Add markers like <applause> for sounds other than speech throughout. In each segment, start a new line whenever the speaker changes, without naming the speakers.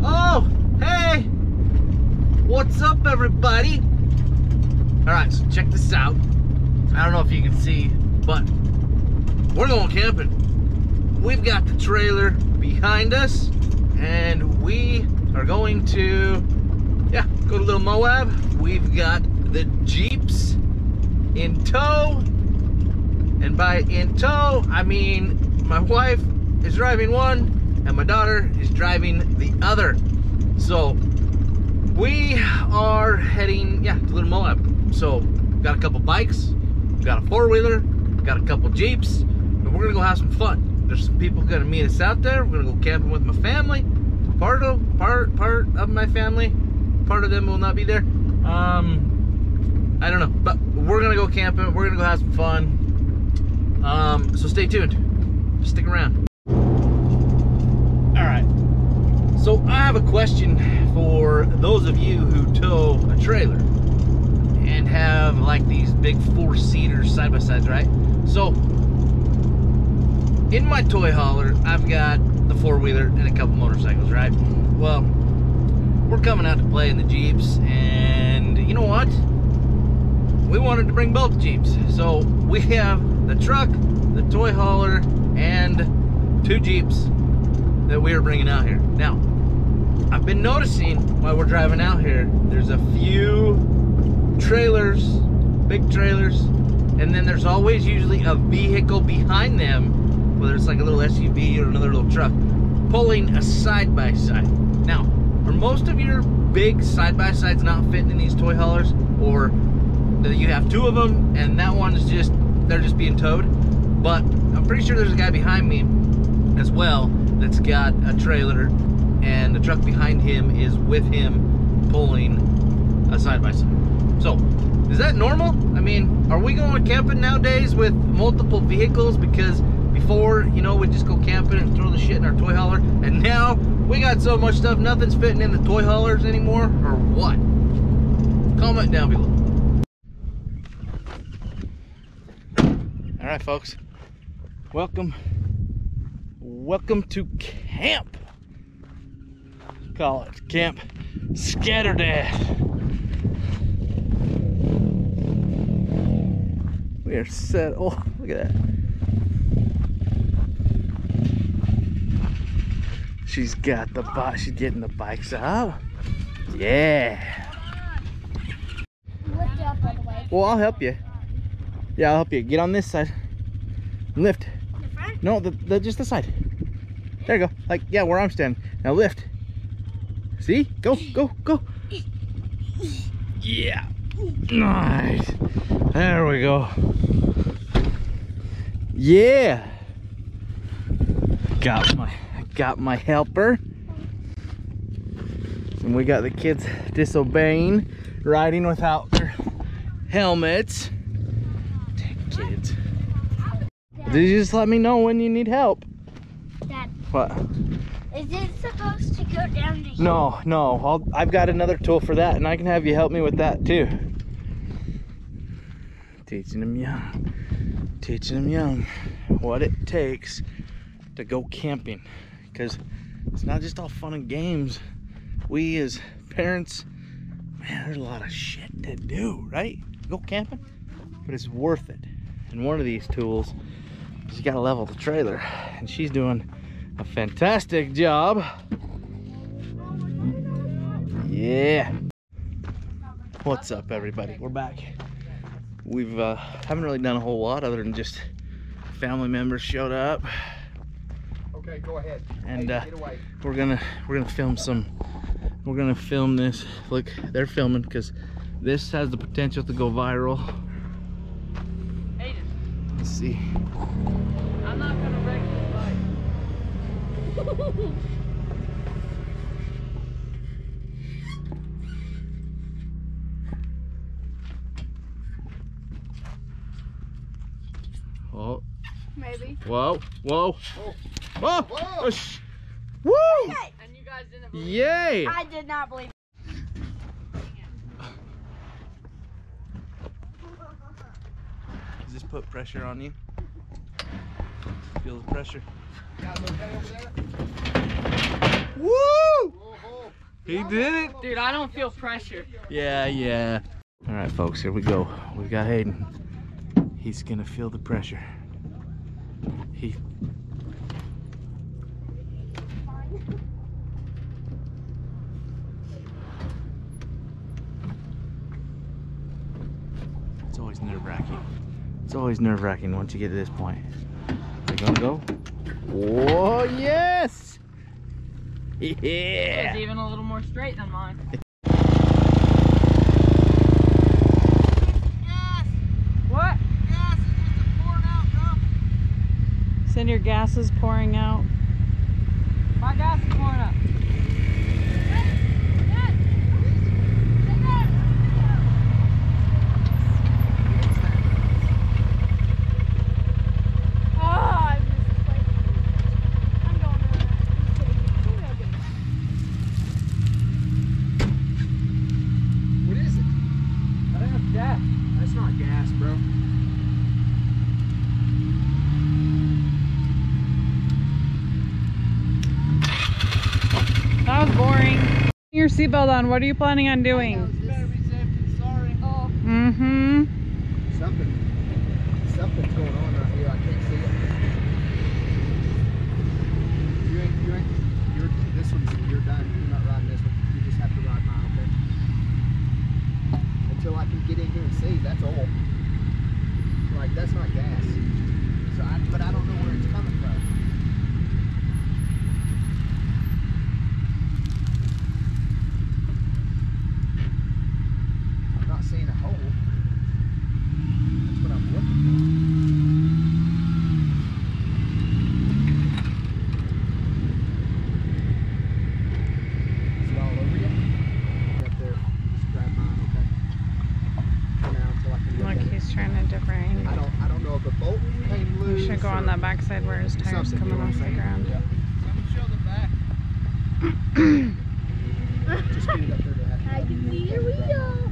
Oh, hey! What's up, everybody? All right, so check this out. I don't know if you can see, but we're going camping. We've got the trailer behind us, and we are going to, yeah, go to Little Moab. We've got the Jeeps in tow. And by in tow, I mean my wife is driving one and my daughter is driving the other. So we are heading, yeah, to Little Moab. So got a couple bikes, got a four-wheeler, got a couple Jeeps, and we're gonna go have some fun. There's some people gonna meet us out there. We're gonna go camping with my family. Part of part part of my family. Part of them will not be there. Um, I don't know, but we're gonna go camping. We're gonna go have some fun. Um, so stay tuned. Stick around. All right. So I have a question for those of you who tow a trailer and have like these big four seaters side by sides, right? So in my toy hauler, I've got the four wheeler and a couple motorcycles, right? Well, we're coming out to play in the Jeeps, and you know what? We wanted to bring both Jeeps. So we have the truck, the toy hauler, and two Jeeps that we are bringing out here. Now, I've been noticing while we're driving out here, there's a few trailers, big trailers, and then there's always usually a vehicle behind them, whether it's like a little SUV or another little truck, pulling a side-by-side. Now, are most of your big side-by-sides not fitting in these toy haulers, or that you have two of them and that one is just, they're just being towed? But I'm pretty sure there's a guy behind me as well that's got a trailer and the truck behind him is with him pulling a side by side. So, is that normal? I mean, are we going camping nowadays with multiple vehicles? Because before, you know, we'd just go camping and throw the shit in our toy hauler, and now we got so much stuff, nothing's fitting in the toy haulers anymore, or what? Comment down below. All right, folks. Welcome welcome to camp. Call it Camp Scatterdad. We are set. Oh, look at that. She's got the bike. She's getting the bikes out. Yeah. Well, I'll help you. Yeah, I'll help you. Get on this side. Lift. No, the, the just the side. There you go. Like, yeah, where I'm standing. Now lift. See? Go, go, go. Yeah. Nice. There we go. Yeah. Got my got my helper. And we got the kids disobeying, riding without their helmets. Damn kids. Did you just let me know when you need help?
Dad,
What?
is it supposed to go down to?
No, no. I'll, I've got another tool for that, and I can have you help me with that too. Teaching them young. Teaching them young what it takes to go camping. Because it's not just all fun and games. We as parents, man, there's a lot of shit to do, right? Go camping, but it's worth it. And one of these tools is you gotta level the trailer. And she's doing a fantastic job. Yeah. What's up, everybody? We're back. We've uh, haven't really done a whole lot other than just family members showed up,
Okay, go ahead.
and uh, we're gonna we're gonna film some. We're gonna film this. Look, they're filming because this has the potential to go viral. Let's see.
I'm not gonna wreck your bike.
Oh,
Maybe.
whoa, whoa, oh. whoa,
Whoa.
oh, sh- woo!
And you guys didn't believe
Yay!
I did not believe.
This put pressure on you? Feel the pressure.
Got him okay over there?
Woo! He did it.
Dude, I don't feel pressure.
Yeah, yeah. All right, folks, here we go. We've got Hayden. He's gonna feel the pressure. He. It's always nerve wracking. It's always nerve wracking once you get to this point. Are you gonna go? Whoa, yes! Yeah!
It's even a little more straight than mine. <laughs> What?
Said your gas is pouring out.
My gas is pouring up.
Oh, I missed this place. I'm going to
What is it?
I think it's gas.
That's not gas, bro.
That was boring. Your seatbelt on. What are you planning on doing?
Oh,
Mm-hmm.
Something. Something's going on right here. I can't see it. You ain't, you ain't, you're, this one's, you're done. You're not riding this one. You just have to ride mine, okay? Until I can get in here and see, that's all. Like, that's not gas. So I, but I don't know where it's coming from. I'm not seeing a hole. That's what I'm looking for. Is it all over you? Up there. Just grab mine, okay? For now, until I can look
Look,
at it.
he's trying a different
I
angle.
don't, I don't know if a bolt came loose.
You should go on
or
that backside where his tire's
something, you
coming off
I'm
the
saying?
ground.
Yeah. <coughs> Just get it up there to that.
I can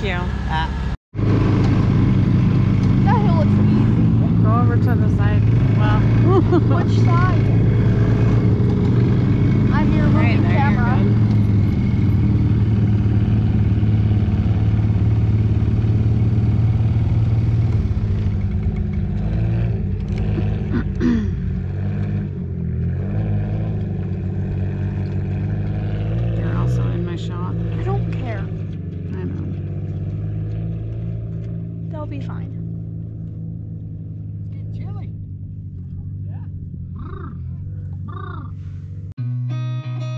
Thank you.
That hill looks easy.
Go over to the side. Well,
Which side? <laughs> I'm your
right
camera.
good.
be fine.
It's getting chilly.